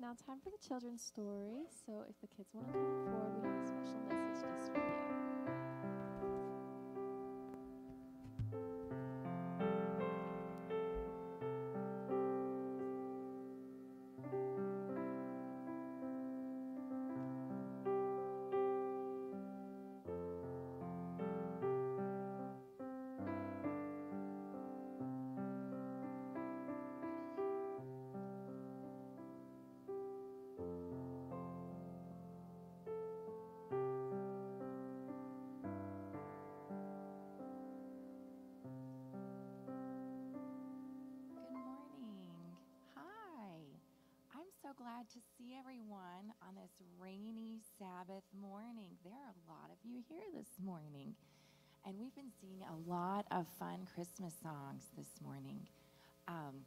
Now time for the children's story. So if the kids want to come forward, we have a special message just for you. Glad to see everyone on this rainy Sabbath morning. There are a lot of you here this morning. And we've been singing a lot of fun Christmas songs this morning. Um,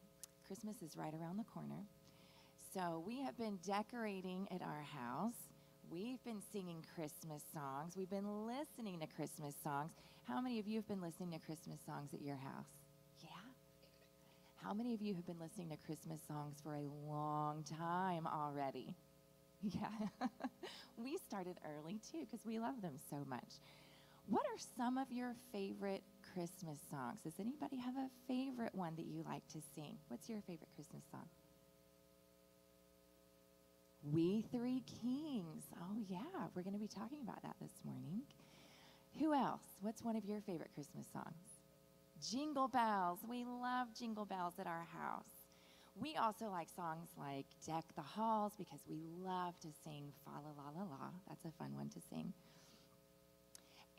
Christmas is right around the corner. So we have been decorating at our house. We've been singing Christmas songs. We've been listening to Christmas songs. How many of you have been listening to Christmas songs at your house? How many of you have been listening to Christmas songs for a long time already? Yeah. we started early too because we love them so much. What are some of your favorite Christmas songs? Does anybody have a favorite one that you like to sing? What's your favorite Christmas song? We Three Kings. Oh, yeah. We're going to be talking about that this morning. Who else? What's one of your favorite Christmas songs? Jingle Bells. We love Jingle Bells at our house. We also like songs like Deck the Halls because we love to sing Fa la la la la. That's a fun one to sing.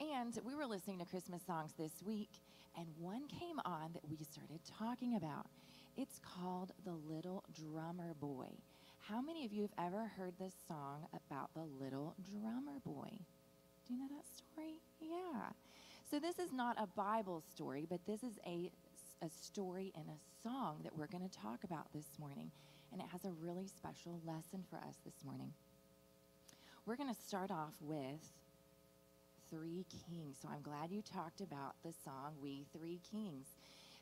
And we were listening to Christmas songs this week, and one came on that we started talking about. It's called The Little Drummer Boy. How many of you have ever heard this song about the little drummer boy? Do you know that story? Yeah. So this is not a Bible story, but this is a, a story and a song that we're going to talk about this morning. And it has a really special lesson for us this morning. We're going to start off with Three Kings. So I'm glad you talked about the song We Three Kings.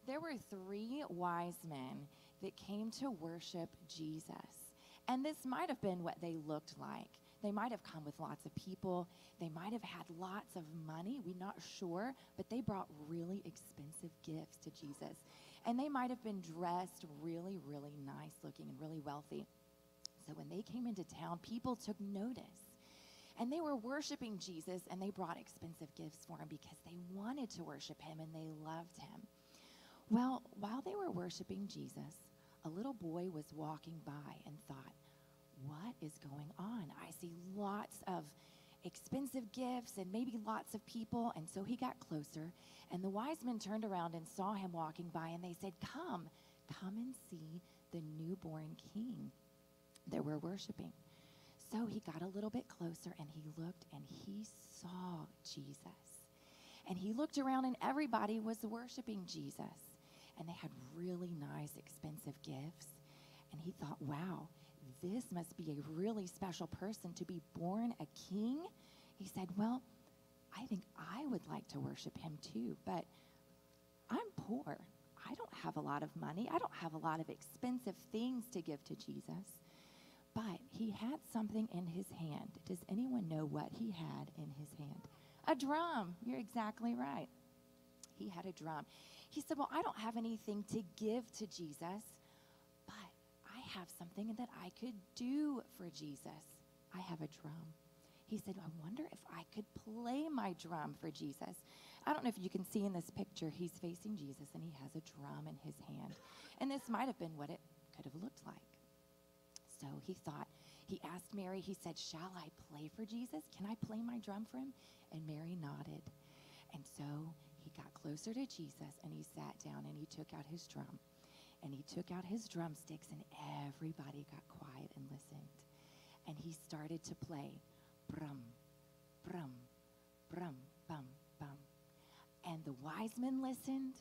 There were three wise men that came to worship Jesus. And this might have been what they looked like. They might have come with lots of people. They might have had lots of money. We're not sure, but they brought really expensive gifts to Jesus. And they might have been dressed really, really nice looking and really wealthy. So when they came into town, people took notice. And they were worshiping Jesus and they brought expensive gifts for him because they wanted to worship him and they loved him. Well, while they were worshiping Jesus, a little boy was walking by and thought, What is going on? I see lots of expensive gifts and maybe lots of people. And so he got closer, and the wise men turned around and saw him walking by, and they said, Come, come and see the newborn king that we're worshiping. So he got a little bit closer and he looked and he saw Jesus. And he looked around and everybody was worshiping Jesus and they had really nice, expensive gifts. And he thought, wow, this must be a really special person to be born a king. He said, well, I think I would like to worship him too, but I'm poor. I don't have a lot of money. I don't have a lot of expensive things to give to Jesus. But he had something in his hand. Does anyone know what he had in his hand? A drum. You're exactly right. He had a drum. He said, Well, I don't have anything to give to Jesus, have something that I could do for Jesus. I have a drum. He said, I wonder if I could play my drum for Jesus. I don't know if you can see in this picture, he's facing Jesus and he has a drum in his hand. And this might have been what it could have looked like. So he thought, he asked Mary, he said, Shall I play for Jesus? Can I play my drum for him? And Mary nodded. And so he got closer to Jesus and he sat down and he took out his drum. And he took out his drumsticks and everybody got quiet and listened. And he started to play brum, brum, brum, bum, bum. And the wise men listened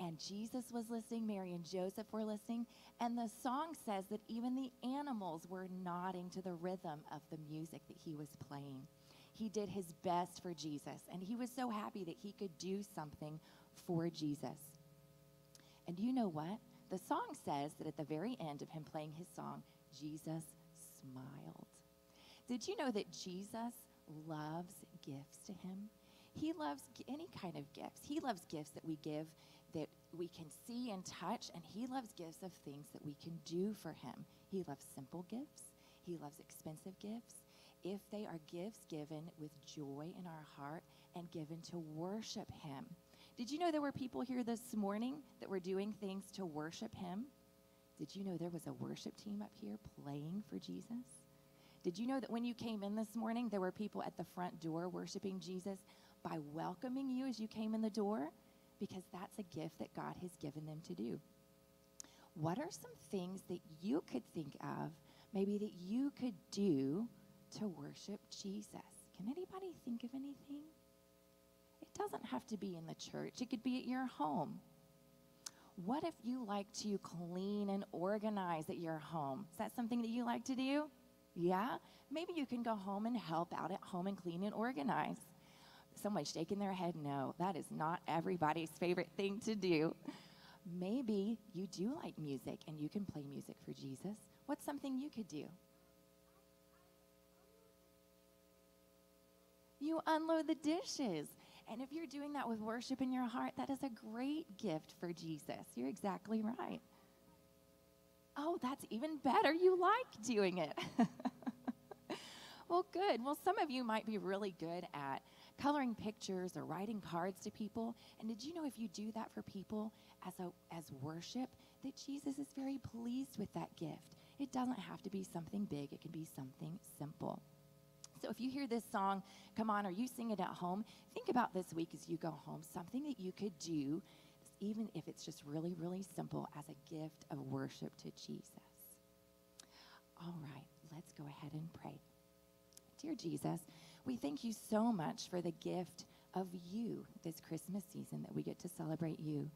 and Jesus was listening, Mary and Joseph were listening, and the song says that even the animals were nodding to the rhythm of the music that he was playing. He did his best for Jesus, and he was so happy that he could do something for Jesus. And you know what? The song says that at the very end of him playing his song, Jesus smiled. Did you know that Jesus loves gifts to him? He loves any kind of gifts. He loves gifts that we give that we can see and touch, and He loves gifts of things that we can do for Him. He loves simple gifts, He loves expensive gifts. If they are gifts given with joy in our heart and given to worship Him. Did you know there were people here this morning that were doing things to worship Him? Did you know there was a worship team up here playing for Jesus? Did you know that when you came in this morning, there were people at the front door worshiping Jesus by welcoming you as you came in the door? Because that's a gift that God has given them to do. What are some things that you could think of? maybe that you could do to worship Jesus? Can anybody think of anything? Doesn't have to be in the church, it could be at your home. What if you like to clean and organize at your home? Is that something that you like to do? Yeah? Maybe you can go home and help out at home and clean and organize. Somebody's shaking their head. No, that is not everybody's favorite thing to do. Maybe you do like music and you can play music for Jesus. What's something you could do? You unload the dishes. And if you're doing that with worship in your heart, that is a great gift for Jesus. You're exactly right. Oh, that's even better. You like doing it. well, good. Well, some of you might be really good at coloring pictures or writing cards to people. And did you know if you do that for people as a as worship, that Jesus is very pleased with that gift. It doesn't have to be something big. It can be something simple. So if you hear this song come on or you sing it at home, think about this week as you go home something that you could do, even if it's just really, really simple, as a gift of worship to Jesus. All right, let's go ahead and pray. Dear Jesus, we thank you so much for the gift of you this Christmas season that we get to celebrate you.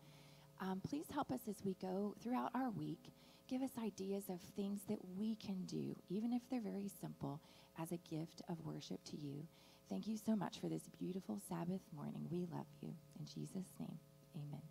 Um, please help us as we go throughout our week. Give us ideas of things that we can do, even if they're very simple, as a gift of worship to you. Thank you so much for this beautiful Sabbath morning. We love you. In Jesus' name, amen.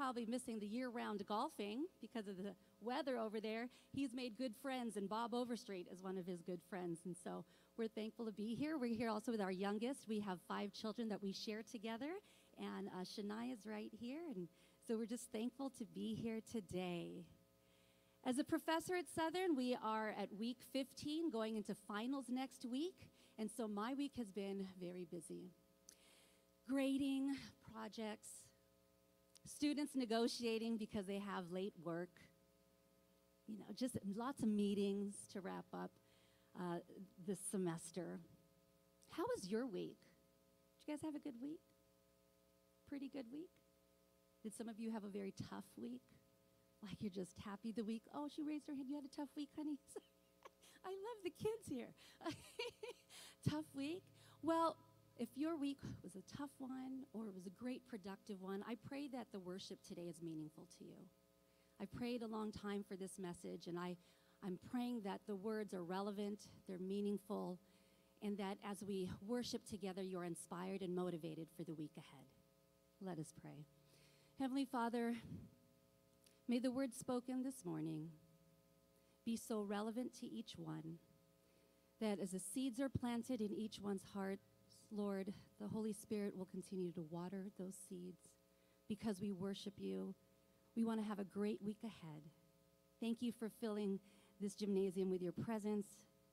Probably missing the year round golfing because of the weather over there. He's made good friends, and Bob Overstreet is one of his good friends. And so we're thankful to be here. We're here also with our youngest. We have five children that we share together, and uh, Shania is right here. And so we're just thankful to be here today. As a professor at Southern, we are at week 15, going into finals next week. And so my week has been very busy. Grading, projects, students negotiating because they have late work, you know, just lots of meetings to wrap up uh, this semester. How was your week? Did you guys have a good week? Pretty good week? Did some of you have a very tough week? Like you're just happy the week? Oh, she raised her hand. You had a tough week, honey? I love the kids here. tough week? Well, if your week was a tough one or it was a great productive one, I pray that the worship today is meaningful to you. I prayed a long time for this message, and I, I'm praying that the words are relevant, they're meaningful, and that as we worship together, you're inspired and motivated for the week ahead. Let us pray. Heavenly Father, may the words spoken this morning be so relevant to each one that as the seeds are planted in each one's heart, Lord, the Holy Spirit will continue to water those seeds because we worship you. We want to have a great week ahead. Thank you for filling this gymnasium with your presence.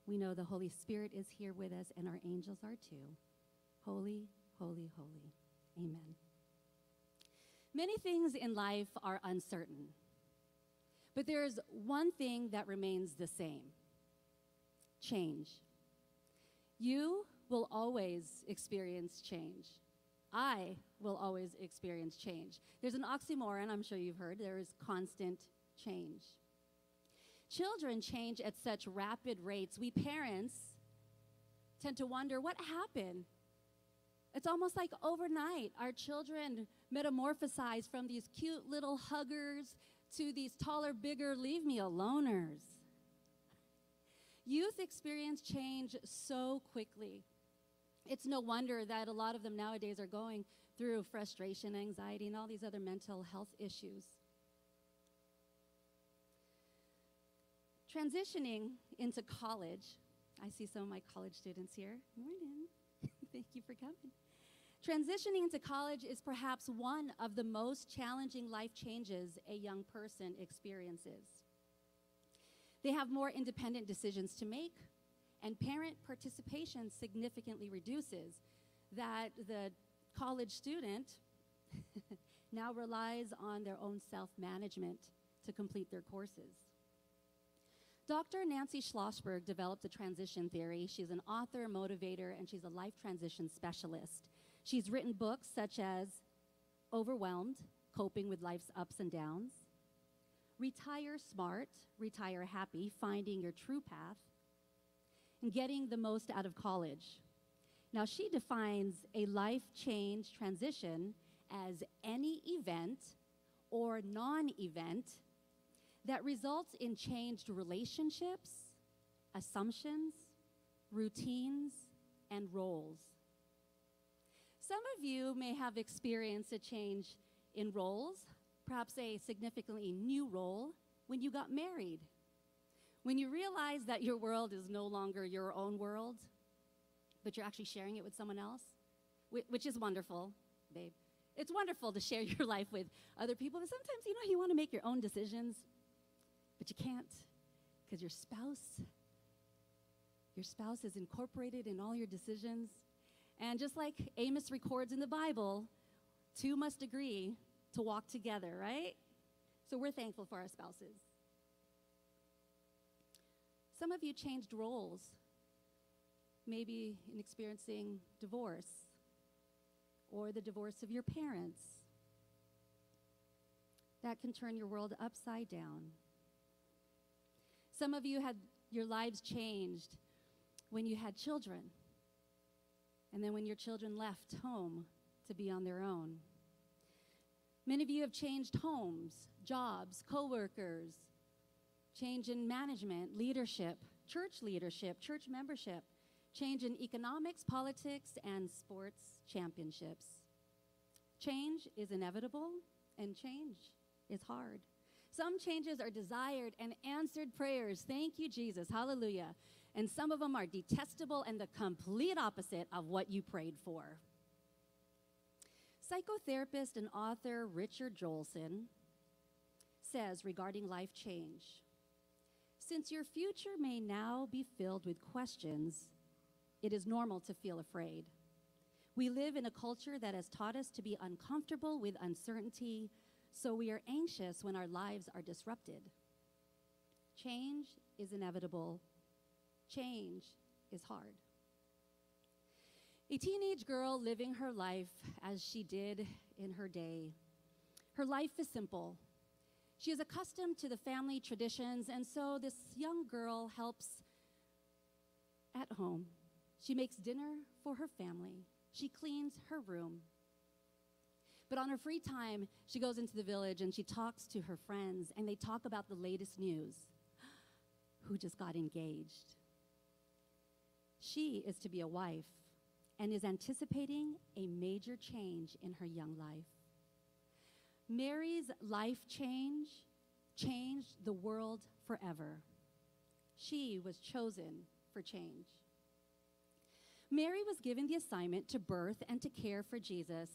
We know the Holy Spirit is here with us, and our angels are too. Holy, holy, holy. Amen. Many things in life are uncertain, but there is one thing that remains the same change. You will always experience change. I will always experience change. There's an oxymoron, I'm sure you've heard. There is constant change. Children change at such rapid rates. We parents tend to wonder what happened. It's almost like overnight, our children metamorphosize from these cute little huggers, to these taller, bigger, leave me aloneers. Youth experience change so quickly. It's no wonder that a lot of them nowadays are going through frustration, anxiety, and all these other mental health issues. Transitioning into college, I see some of my college students here. Morning. Thank you for coming. Transitioning into college is perhaps one of the most challenging life changes a young person experiences. They have more independent decisions to make, and parent participation significantly reduces. That the college student now relies on their own self management to complete their courses. Dr. Nancy Schlossberg developed a transition theory. She's an author, motivator, and she's a life transition specialist. She's written books such as Overwhelmed, Coping with Life's Ups and Downs, Retire Smart, Retire Happy, Finding Your True Path, and Getting the Most Out of College. Now, she defines a life change transition as any event or non event that results in changed relationships, assumptions, routines, and roles. Some of you may have experienced a change in roles, perhaps a significantly new role when you got married. When you realize that your world is no longer your own world, but you're actually sharing it with someone else, which is wonderful, babe. It's wonderful to share your life with other people, but sometimes you know you want to make your own decisions, but you can't because your spouse your spouse is incorporated in all your decisions. And just like Amos records in the Bible, two must agree to walk together, right? So we're thankful for our spouses. Some of you changed roles, maybe in experiencing divorce or the divorce of your parents. That can turn your world upside down. Some of you had your lives changed when you had children, and then when your children left home to be on their own. Many of you have changed homes, jobs, coworkers, change in management, leadership, church leadership, church membership, change in economics, politics, and sports championships. Change is inevitable, and change is hard. Some changes are desired and answered prayers. Thank you, Jesus. Hallelujah. And some of them are detestable and the complete opposite of what you prayed for. Psychotherapist and author Richard Joelson says regarding life change Since your future may now be filled with questions, it is normal to feel afraid. We live in a culture that has taught us to be uncomfortable with uncertainty, so we are anxious when our lives are disrupted. Change is inevitable, change is hard. A teenage girl living her life as she did in her day. Her life is simple. She is accustomed to the family traditions, and so this young girl helps at home. She makes dinner for her family. She cleans her room. But on her free time, she goes into the village and she talks to her friends, and they talk about the latest news who just got engaged. She is to be a wife and is anticipating a major change in her young life. Mary's life change changed the world forever. She was chosen for change. Mary was given the assignment to birth and to care for Jesus.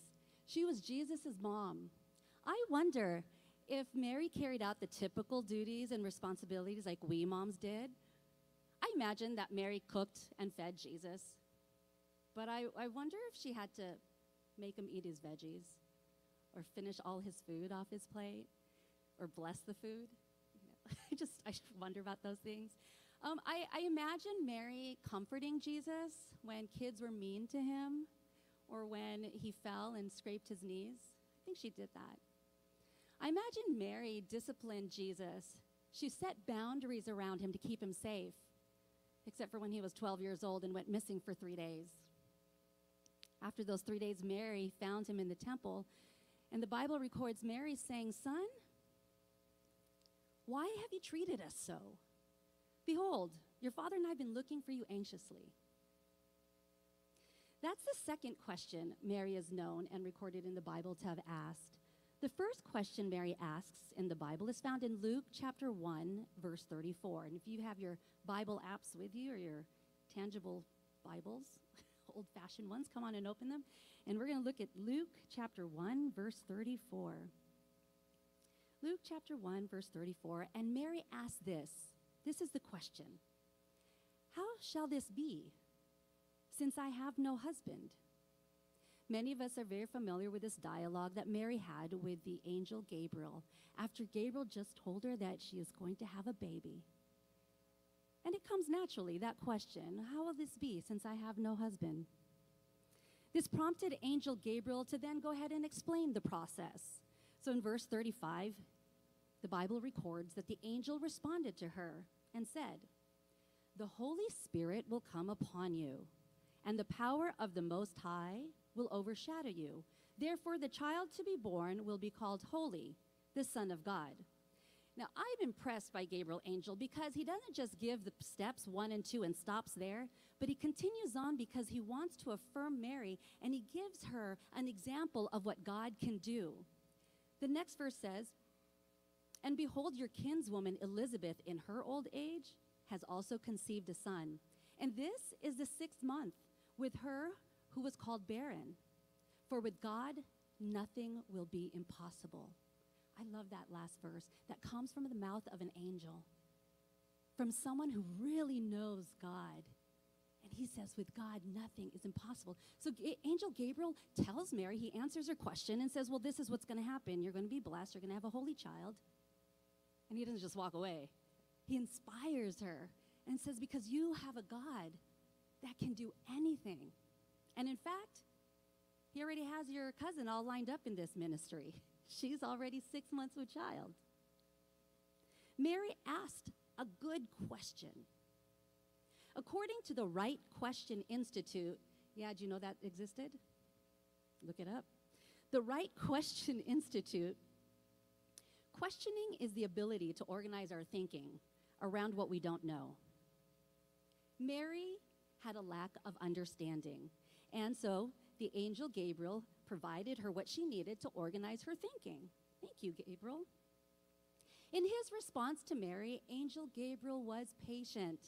She was Jesus' mom. I wonder if Mary carried out the typical duties and responsibilities like we moms did. I imagine that Mary cooked and fed Jesus. But I, I wonder if she had to make him eat his veggies or finish all his food off his plate or bless the food. I just I wonder about those things. Um, I, I imagine Mary comforting Jesus when kids were mean to him or when he fell and scraped his knees. I think she did that. I imagine Mary disciplined Jesus. She set boundaries around him to keep him safe, except for when he was 12 years old and went missing for three days. After those three days, Mary found him in the temple, and the Bible records Mary saying, Son, Why have you treated us so? Behold, your father and I have been looking for you anxiously. That's the second question Mary is known and recorded in the Bible to have asked. The first question Mary asks in the Bible is found in Luke chapter 1, verse 34. And if you have your Bible apps with you or your tangible Bibles, old fashioned ones, come on and open them. And we're going to look at Luke chapter 1, verse 34. Luke chapter 1, verse 34. And Mary asked this this is the question How shall this be, since I have no husband? Many of us are very familiar with this dialogue that Mary had with the angel Gabriel after Gabriel just told her that she is going to have a baby. And it comes naturally, that question How will this be since I have no husband? This prompted Angel Gabriel to then go ahead and explain the process. So in verse 35, the Bible records that the angel responded to her and said, The Holy Spirit will come upon you, and the power of the Most High will overshadow you. Therefore, the child to be born will be called Holy, the Son of God. Now, I'm impressed by Gabriel Angel because he doesn't just give the steps one and two and stops there, but he continues on because he wants to affirm Mary and he gives her an example of what God can do. The next verse says, And behold, your kinswoman Elizabeth in her old age has also conceived a son. And this is the sixth month with her who was called barren. For with God, nothing will be impossible. Love that last verse that comes from the mouth of an angel, from someone who really knows God. And he says, with God, nothing is impossible. So Angel Gabriel tells Mary, he answers her question and says, Well, this is what's going to happen. You're going to be blessed. You're going to have a holy child. And he doesn't just walk away, he inspires her and says, Because you have a God that can do anything. And in fact, he already has your cousin all lined up in this ministry. She's already six months with child. Mary asked a good question. According to the Right Question Institute, yeah, do you know that existed? Look it up. The Right Question Institute, questioning is the ability to organize our thinking around what we don't know. Mary had a lack of understanding, and so the angel Gabriel provided her what she needed to organize her thinking. Thank you, Gabriel. In his response to Mary, Angel Gabriel was patient.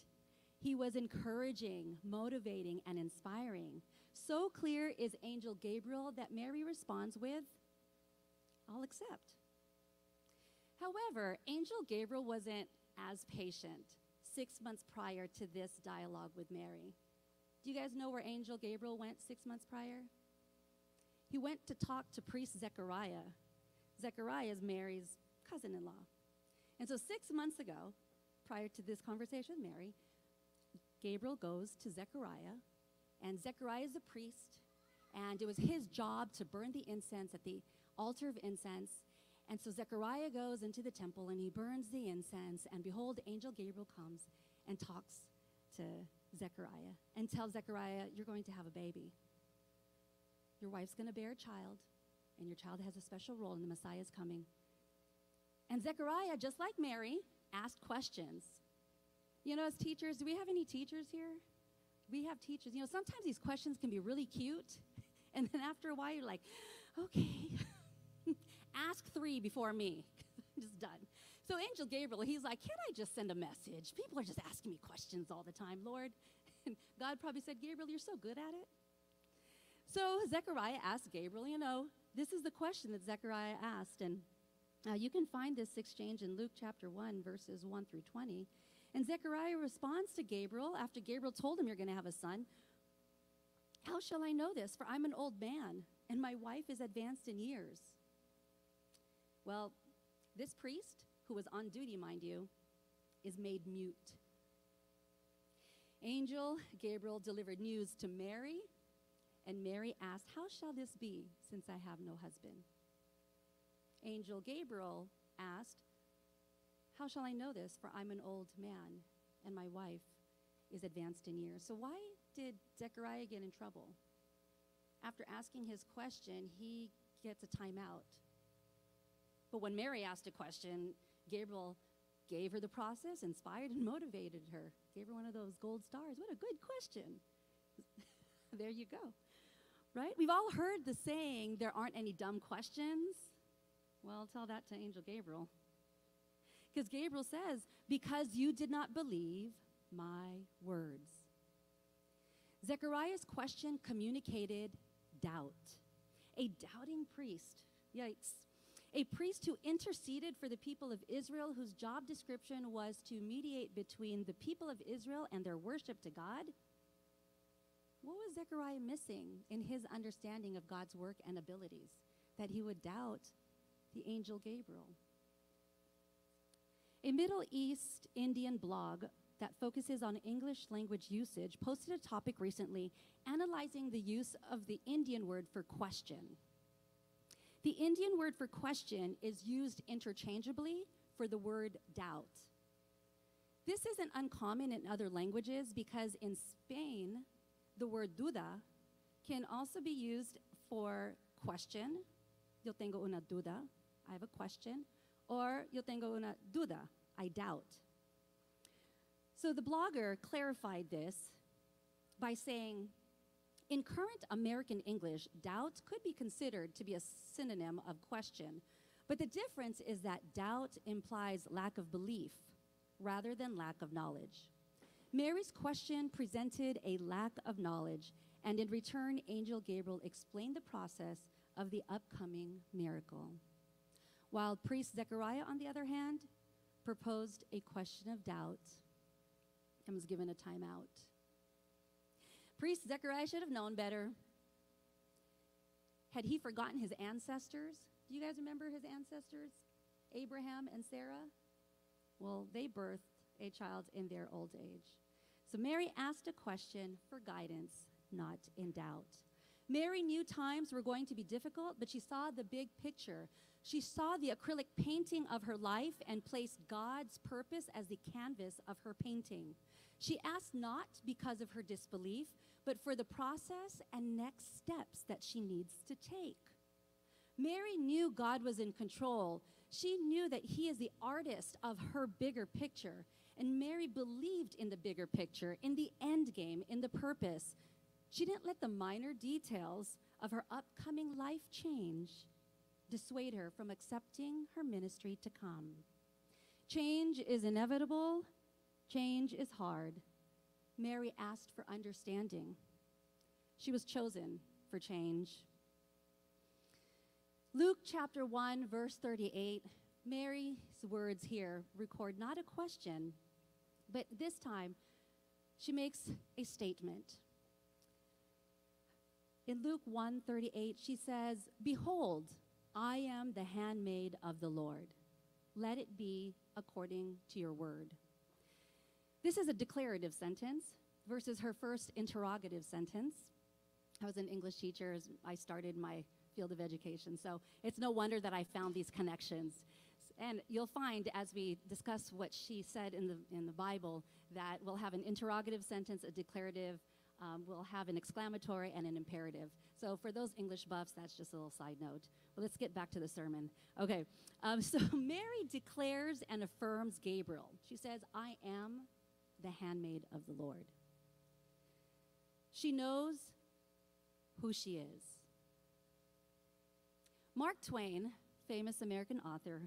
He was encouraging, motivating, and inspiring. So clear is Angel Gabriel that Mary responds with, I'll accept. However, Angel Gabriel wasn't as patient six months prior to this dialogue with Mary. Do you guys know where Angel Gabriel went six months prior? He went to talk to priest Zechariah. Zechariah is Mary's cousin in law. And so, six months ago, prior to this conversation with Mary, Gabriel goes to Zechariah, and Zechariah is a priest, and it was his job to burn the incense at the altar of incense. And so Zechariah goes into the temple and he burns the incense, and behold, angel Gabriel comes and talks to Zechariah and tells Zechariah, You're going to have a baby. Your wife's going to bear a child, and your child has a special role, and the Messiah is coming. And Zechariah, just like Mary, asked questions. You know, as teachers, do we have any teachers here? We have teachers. You know, sometimes these questions can be really cute, and then after a while, you're like, okay, ask three before me. I'm just done. So, Angel Gabriel, he's like, Can't I just send a message? People are just asking me questions all the time, Lord. And God probably said, Gabriel, you're so good at it. So, Zechariah asked Gabriel, You know, this is the question that Zechariah asked. And uh, you can find this exchange in Luke chapter 1, verses 1 through 20. And Zechariah responds to Gabriel after Gabriel told him, You're going to have a son. How shall I know this? For I'm an old man, and my wife is advanced in years. Well, this priest, who was on duty, mind you, is made mute. Angel Gabriel delivered news to Mary, and Mary asked, How shall this be, since I have no husband? Angel Gabriel asked, How shall I know this? For I'm an old man, and my wife is advanced in years. So, why did Zechariah get in trouble? After asking his question, he gets a timeout. But when Mary asked a question, Gabriel gave her the process, inspired and motivated her, gave her one of those gold stars. What a good question. there you go. Right? We've all heard the saying, there aren't any dumb questions. Well, tell that to Angel Gabriel. Because Gabriel says, because you did not believe my words. Zechariah's question communicated doubt. A doubting priest, yikes. A priest who interceded for the people of Israel, whose job description was to mediate between the people of Israel and their worship to God. What was Zechariah missing in his understanding of God's work and abilities that he would doubt the angel Gabriel? A Middle East Indian blog that focuses on English language usage posted a topic recently analyzing the use of the Indian word for question. The Indian word for question is used interchangeably for the word doubt. This isn't uncommon in other languages because in Spain, the word duda can also be used for question. Yo tengo una duda. I have a question. Or yo tengo una duda. I doubt. So the blogger clarified this by saying, in current American English, doubt could be considered to be a synonym of question, but the difference is that doubt implies lack of belief rather than lack of knowledge. Mary's question presented a lack of knowledge, and in return, Angel Gabriel explained the process of the upcoming miracle. While priest Zechariah, on the other hand, proposed a question of doubt and was given a timeout. Priest Zechariah should have known better. Had he forgotten his ancestors? Do you guys remember his ancestors? Abraham and Sarah? Well, they birthed a child in their old age. So Mary asked a question for guidance, not in doubt. Mary knew times were going to be difficult, but she saw the big picture. She saw the acrylic painting of her life and placed God's purpose as the canvas of her painting. She asked not because of her disbelief, but for the process and next steps that she needs to take. Mary knew God was in control. She knew that He is the artist of her bigger picture. And Mary believed in the bigger picture, in the end game, in the purpose. She didn't let the minor details of her upcoming life change dissuade her from accepting her ministry to come. Change is inevitable, change is hard. Mary asked for understanding. She was chosen for change. Luke chapter 1, verse 38, Mary's words here record not a question, but this time she makes a statement. In Luke 1:38 she says, "Behold, I am the handmaid of the Lord. Let it be according to your word." This is a declarative sentence versus her first interrogative sentence. I was an English teacher as I started my field of education, so it's no wonder that I found these connections. And you'll find as we discuss what she said in the, in the Bible that we'll have an interrogative sentence, a declarative, um, we'll have an exclamatory, and an imperative. So for those English buffs, that's just a little side note. But let's get back to the sermon. Okay, um, so Mary declares and affirms Gabriel. She says, I am the handmaid of the Lord. She knows who she is. Mark Twain, famous American author,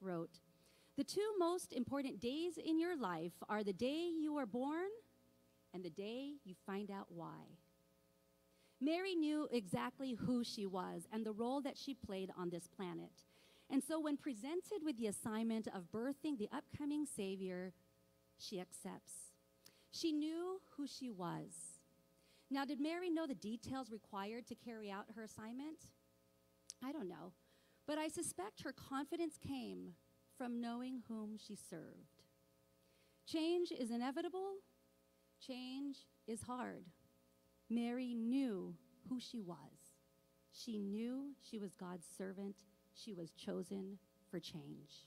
wrote, The two most important days in your life are the day you are born and the day you find out why. Mary knew exactly who she was and the role that she played on this planet. And so, when presented with the assignment of birthing the upcoming Savior, she accepts. She knew who she was. Now, did Mary know the details required to carry out her assignment? I don't know. But I suspect her confidence came from knowing whom she served. Change is inevitable, change is hard. Mary knew who she was. She knew she was God's servant, she was chosen for change.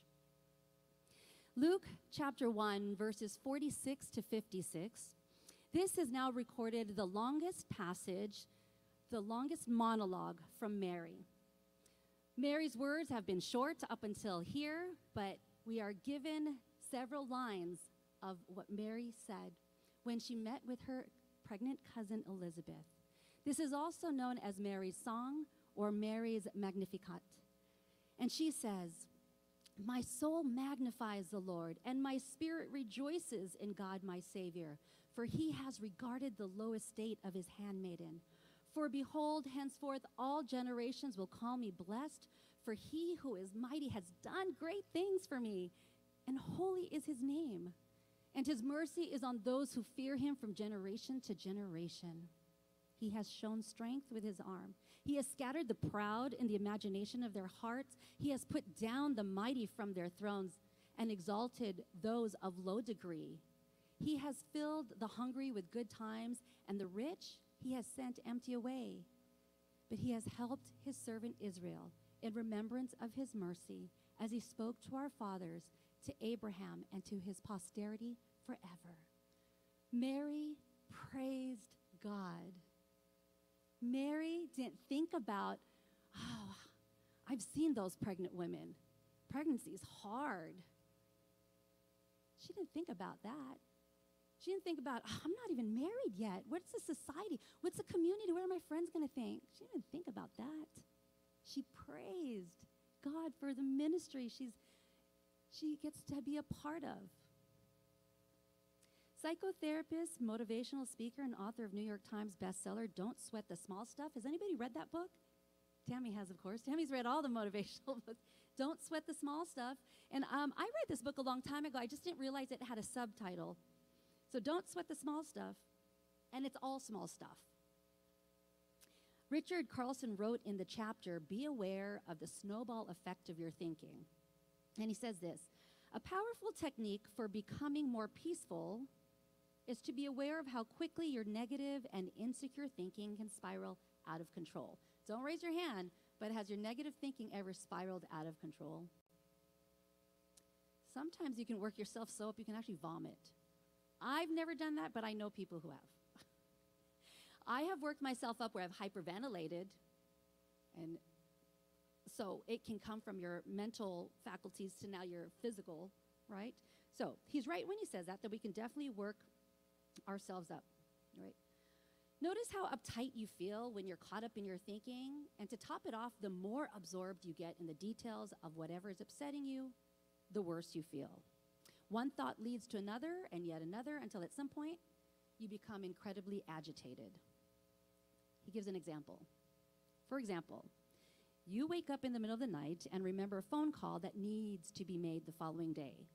Luke chapter 1, verses 46 to 56. This is now recorded the longest passage, the longest monologue from Mary. Mary's words have been short up until here, but we are given several lines of what Mary said when she met with her pregnant cousin Elizabeth. This is also known as Mary's Song or Mary's Magnificat. And she says, My soul magnifies the Lord, and my spirit rejoices in God my Savior, for he has regarded the low estate of his handmaiden. For behold, henceforth all generations will call me blessed, for he who is mighty has done great things for me, and holy is his name. And his mercy is on those who fear him from generation to generation. He has shown strength with his arm. He has scattered the proud in the imagination of their hearts. He has put down the mighty from their thrones and exalted those of low degree. He has filled the hungry with good times, and the rich he has sent empty away. But he has helped his servant Israel in remembrance of his mercy, as he spoke to our fathers, to Abraham, and to his posterity forever. Mary praised God. Mary didn't think about, oh, I've seen those pregnant women. Pregnancy is hard. She didn't think about that. She didn't think about, "Oh, I'm not even married yet. What's the society? What's the community? What are my friends going to think? She didn't think about that. She praised God for the ministry she's, she gets to be a part of. Psychotherapist, motivational speaker, and author of New York Times bestseller, Don't Sweat the Small Stuff. Has anybody read that book? Tammy has, of course. Tammy's read all the motivational books. Don't Sweat the Small Stuff. And um, I read this book a long time ago. I just didn't realize it had a subtitle. So don't sweat the small stuff. And it's all small stuff. Richard Carlson wrote in the chapter, Be aware of the snowball effect of your thinking. And he says this A powerful technique for becoming more peaceful is to be aware of how quickly your negative and insecure thinking can spiral out of control. Don't raise your hand, but has your negative thinking ever spiraled out of control? Sometimes you can work yourself so up you can actually vomit. I've never done that, but I know people who have. I have worked myself up where I've hyperventilated, and so it can come from your mental faculties to now your physical, right? So he's right when he says that, that we can definitely work ourselves up, right? Notice how uptight you feel when you're caught up in your thinking, and to top it off, the more absorbed you get in the details of whatever is upsetting you, the worse you feel. One thought leads to another and yet another until at some point you become incredibly agitated. He gives an example. For example, you wake up in the middle of the night and remember a phone call that needs to be made the following day.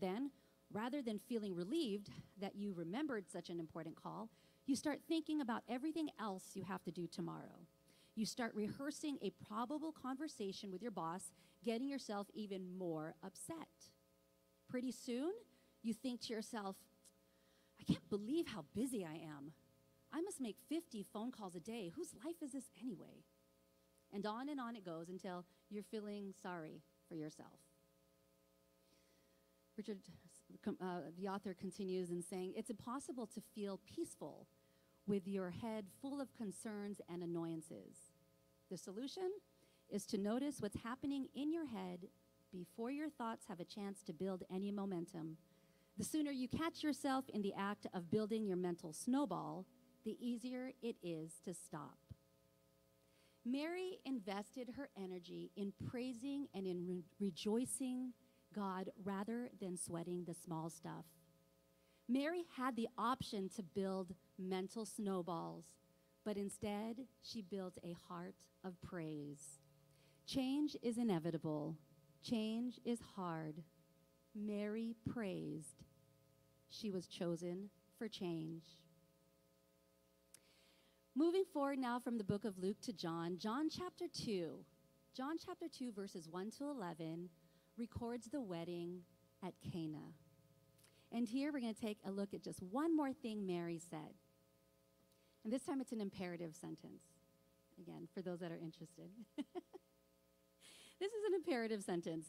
Then, rather than feeling relieved that you remembered such an important call, you start thinking about everything else you have to do tomorrow. You start rehearsing a probable conversation with your boss, getting yourself even more upset. Pretty soon, you think to yourself, I can't believe how busy I am. I must make 50 phone calls a day. Whose life is this anyway? And on and on it goes until you're feeling sorry for yourself. Richard, uh, the author, continues in saying, It's impossible to feel peaceful with your head full of concerns and annoyances. The solution is to notice what's happening in your head before your thoughts have a chance to build any momentum. The sooner you catch yourself in the act of building your mental snowball, the easier it is to stop. Mary invested her energy in praising and in re- rejoicing God rather than sweating the small stuff. Mary had the option to build mental snowballs, but instead she built a heart of praise. Change is inevitable, change is hard. Mary praised. She was chosen for change. Moving forward now from the book of Luke to John, John chapter 2. John chapter 2, verses 1 to 11, records the wedding at Cana. And here we're going to take a look at just one more thing Mary said. And this time it's an imperative sentence. Again, for those that are interested. this is an imperative sentence.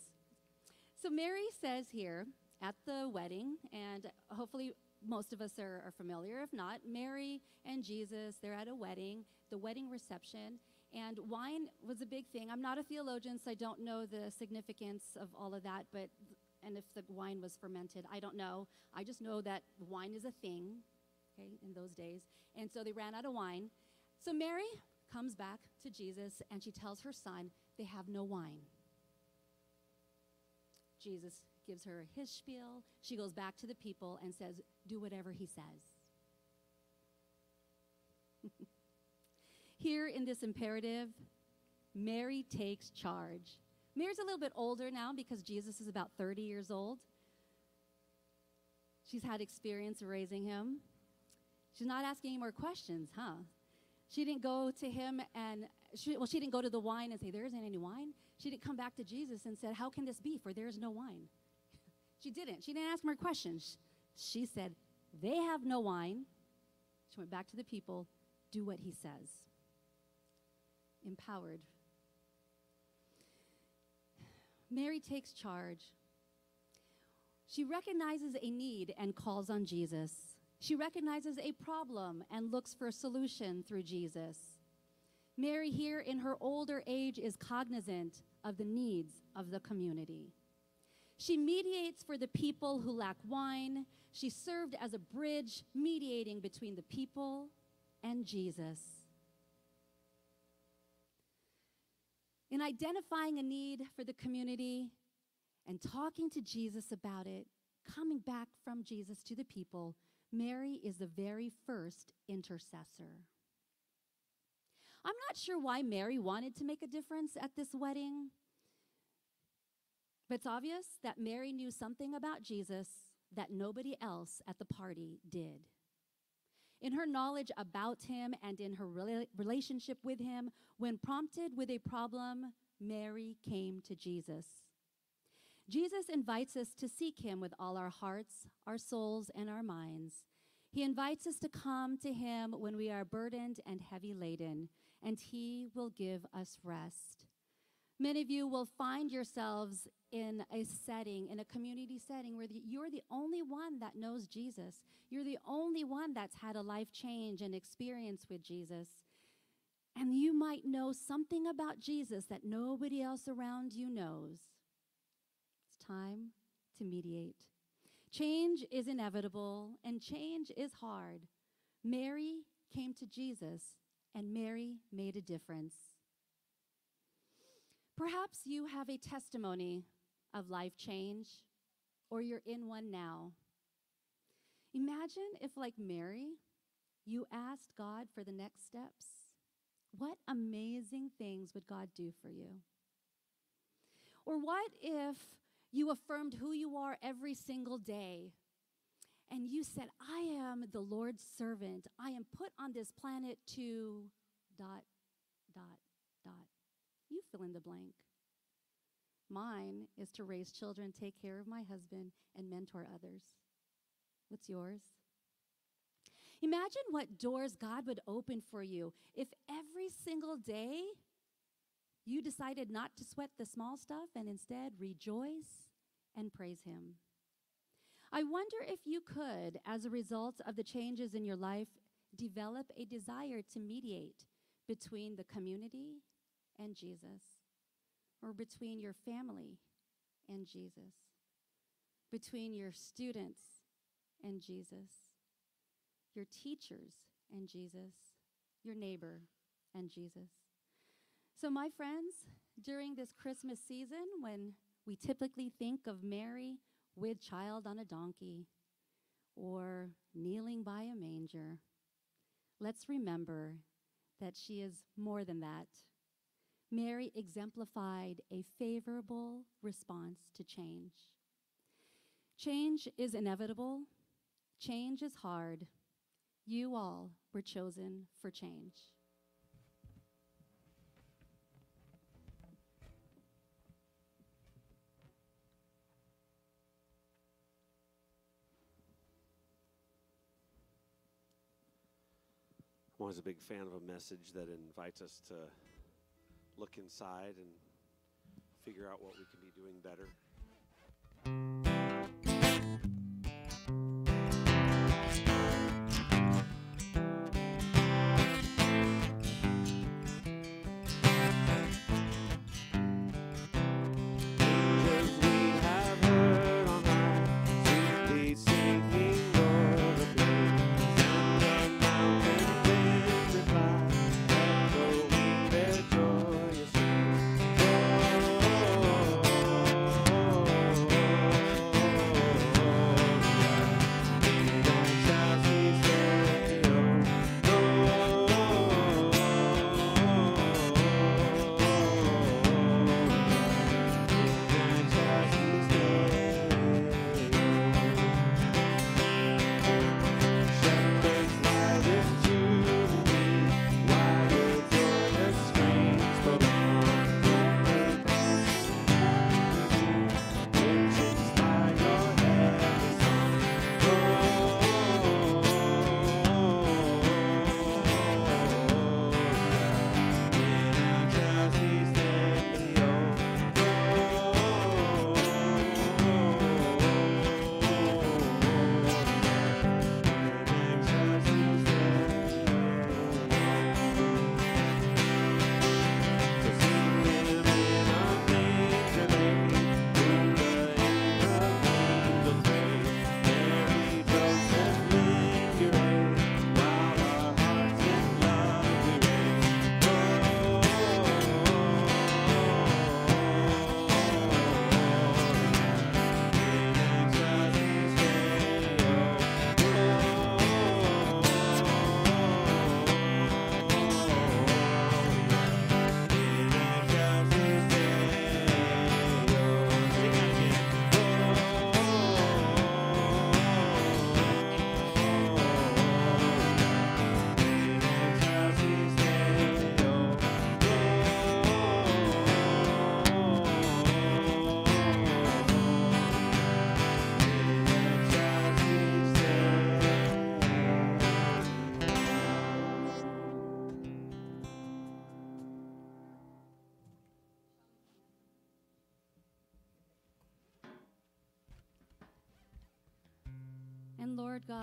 So Mary says here at the wedding, and hopefully most of us are, are familiar. If not, Mary and Jesus, they're at a wedding, the wedding reception, and wine was a big thing. I'm not a theologian, so I don't know the significance of all of that, but and if the wine was fermented. I don't know. I just know that wine is a thing, okay, in those days. And so they ran out of wine. So Mary comes back to Jesus and she tells her son, they have no wine. Jesus gives her his spiel. She goes back to the people and says, Do whatever he says. Here in this imperative, Mary takes charge. Mary's a little bit older now because Jesus is about 30 years old. She's had experience raising him. She's not asking any more questions, huh? She didn't go to him and, she, well, she didn't go to the wine and say, There isn't any wine. She didn't come back to Jesus and said, How can this be? For there is no wine. She didn't. She didn't ask more questions. She said, They have no wine. She went back to the people, Do what he says. Empowered. Mary takes charge. She recognizes a need and calls on Jesus. She recognizes a problem and looks for a solution through Jesus. Mary, here in her older age, is cognizant of the needs of the community. She mediates for the people who lack wine. She served as a bridge mediating between the people and Jesus. In identifying a need for the community and talking to Jesus about it, coming back from Jesus to the people, Mary is the very first intercessor. I'm not sure why Mary wanted to make a difference at this wedding, but it's obvious that Mary knew something about Jesus that nobody else at the party did. In her knowledge about him and in her rela- relationship with him, when prompted with a problem, Mary came to Jesus. Jesus invites us to seek him with all our hearts, our souls, and our minds. He invites us to come to him when we are burdened and heavy laden, and he will give us rest. Many of you will find yourselves in a setting, in a community setting, where the, you're the only one that knows Jesus. You're the only one that's had a life change and experience with Jesus. And you might know something about Jesus that nobody else around you knows. It's time to mediate. Change is inevitable and change is hard. Mary came to Jesus and Mary made a difference. Perhaps you have a testimony of life change or you're in one now. Imagine if, like Mary, you asked God for the next steps. What amazing things would God do for you? Or what if you affirmed who you are every single day and you said, I am the Lord's servant. I am put on this planet to dot, dot, dot. You fill in the blank. Mine is to raise children, take care of my husband, and mentor others. What's yours? Imagine what doors God would open for you if every single day you decided not to sweat the small stuff and instead rejoice and praise Him. I wonder if you could, as a result of the changes in your life, develop a desire to mediate between the community and Jesus, or between your family and Jesus, between your students and Jesus, your teachers and Jesus, your neighbor and Jesus. So, my friends, during this Christmas season, when we typically think of Mary with child on a donkey or kneeling by a manger, let's remember that she is more than that. Mary exemplified a favorable response to change. Change is inevitable, change is hard. You all were chosen for change. I'm always a big fan of a message that invites us to look inside and figure out what we can be doing better.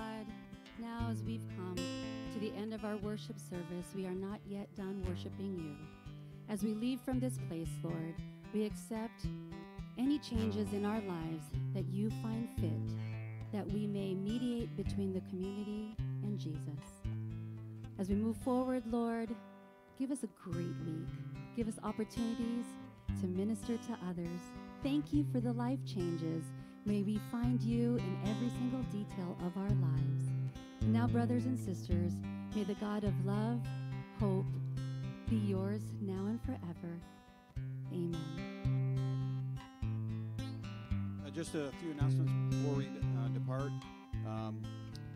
God, now as we've come to the end of our worship service, we are not yet done worshiping you. As we leave from this place, Lord, we accept any changes in our lives that you find fit, that we may mediate between the community and Jesus. As we move forward, Lord, give us a great week. Give us opportunities to minister to others. Thank you for the life changes. May we find you in every single detail of our lives. Now, brothers and sisters, may the God of love, hope, be yours now and forever. Amen. Uh, just a few announcements before we uh, depart. Um,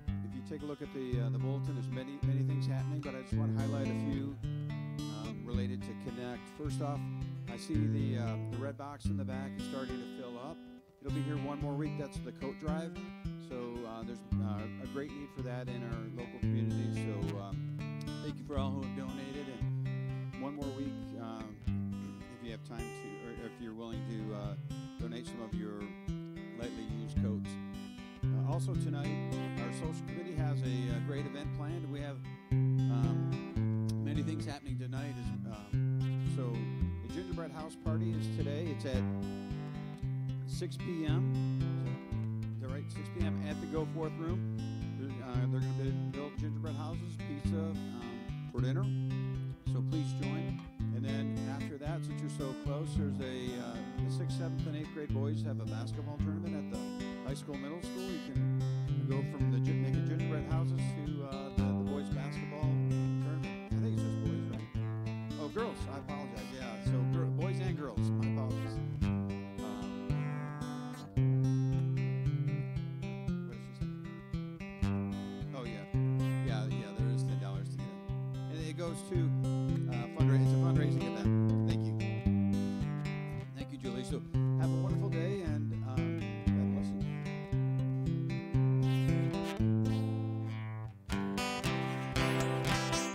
if you take a look at the uh, the bulletin, there's many many things happening, but I just want to highlight a few um, related to Connect. First off, I see the uh, the red box in the back is starting to fill up. It'll be here one more week. That's the coat drive. So uh, there's uh, a great need for that in our local community. So um, thank you for all who have donated, and one more week. Um, if you have time to, or if you're willing to uh, donate some of your lightly used coats. Uh, also tonight, our social committee has a, uh great event planned. We have um, many things happening tonight. Is, um, so the gingerbread house party is today. It's at 6 p.m. Is that right? 6 p.m. at the Go Forth Room. Uh, they're going to build gingerbread houses, pizza um, for dinner. So please join. And then after that, since you're so close, there's a uh, the sixth, seventh, and eighth grade boys have a basketball tournament at the high school, middle school. You can go from the making gingerbread houses to